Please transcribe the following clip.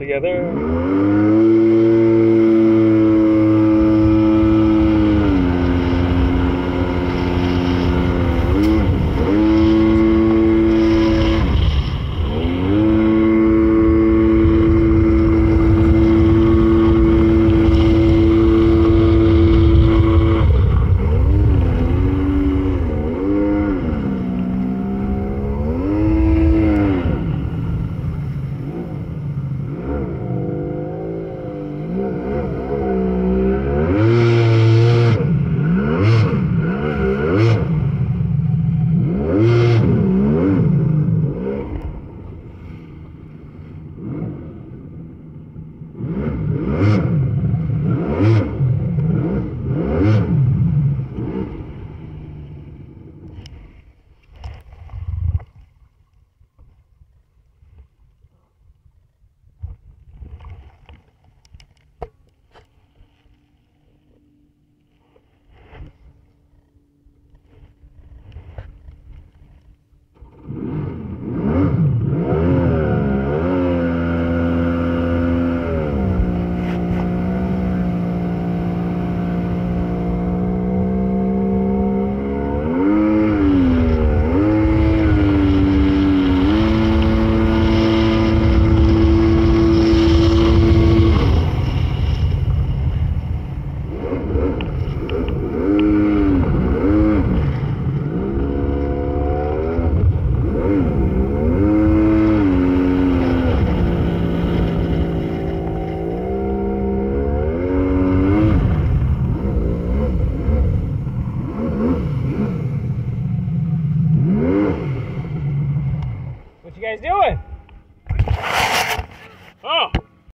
together. you guys doing? Oh.